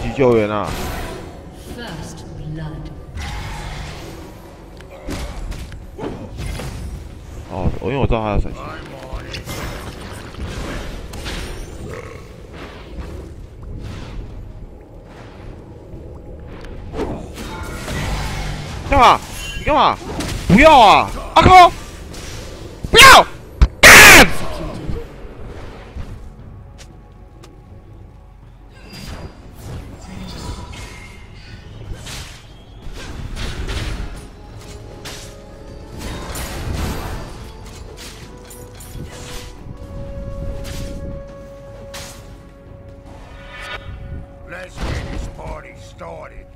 神奇救援啊！哦，我因为我知道他要闪现。干嘛？你干嘛？不要啊！阿空，不要！started.